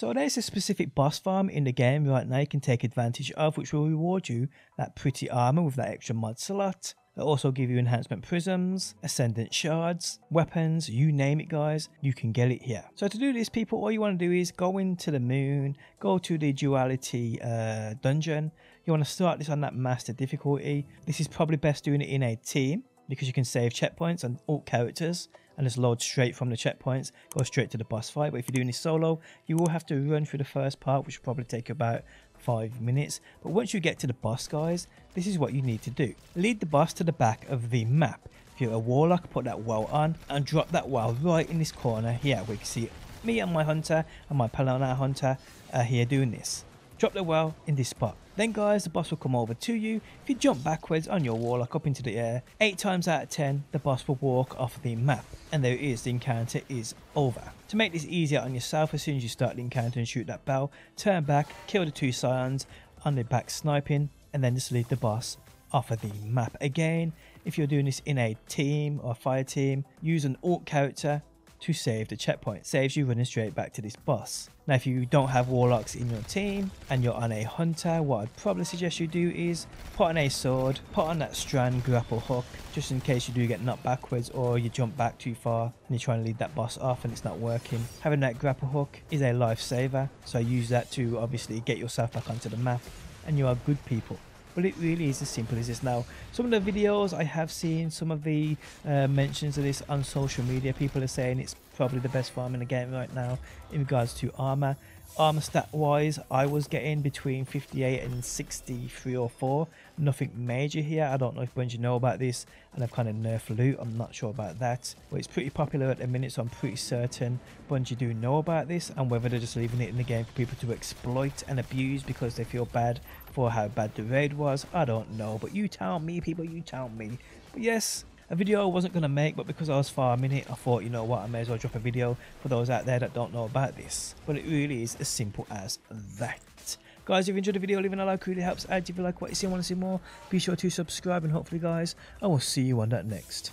So there's a specific boss farm in the game right now you can take advantage of which will reward you that pretty armor with that extra mod slot. They'll also give you enhancement prisms, ascendant shards, weapons, you name it guys, you can get it here. So to do this people, all you want to do is go into the moon, go to the duality uh, dungeon. You want to start this on that master difficulty. This is probably best doing it in a team because you can save checkpoints and alt characters and just load straight from the checkpoints, go straight to the boss fight. But if you're doing this solo, you will have to run through the first part, which will probably take about five minutes. But once you get to the boss, guys, this is what you need to do. Lead the boss to the back of the map. If you're a warlock, put that well on and drop that well right in this corner here We can see me and my hunter and my Palantir hunter are here doing this. Drop the well in this spot. Then guys, the boss will come over to you. If you jump backwards on your warlock up into the air, 8 times out of 10, the boss will walk off the map. And there it is, the encounter is over. To make this easier on yourself, as soon as you start the encounter and shoot that bell, turn back, kill the two psions on the back sniping, and then just leave the boss off of the map. Again, if you're doing this in a team or fire team, use an alt character to save the checkpoint. Saves you running straight back to this boss. Now if you don't have warlocks in your team and you're on a hunter, what I'd probably suggest you do is put on a sword, put on that strand grapple hook, just in case you do get knocked backwards or you jump back too far and you're trying to lead that boss off and it's not working. Having that grapple hook is a lifesaver, so use that to obviously get yourself back onto the map and you are good people but it really is as simple as this. Now some of the videos i have seen some of the uh, mentions of this on social media people are saying it's probably the best farm in the game right now in regards to armor armor stat wise i was getting between 58 and 63 or 4 nothing major here. I don't know if bungie know about this and i've kind of nerfed loot. I'm not sure about that but it's pretty popular at the minute so i'm pretty certain bungie do know about this and whether they're just leaving it in the game for people to exploit and abuse because they feel bad for how bad the raid was. I don't know but you tell me people you tell me. But yes a video I wasn't going to make, but because I was farming it, I thought, you know what, I may as well drop a video for those out there that don't know about this. But it really is as simple as that. Guys, if you enjoyed the video, leaving a like really helps out. If you like what you see and want to see more, be sure to subscribe and hopefully, guys, I will see you on that next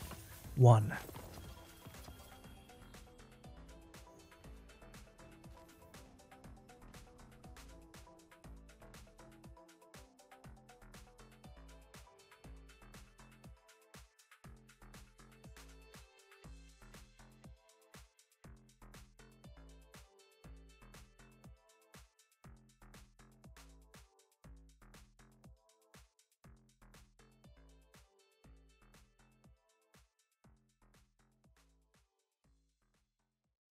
one.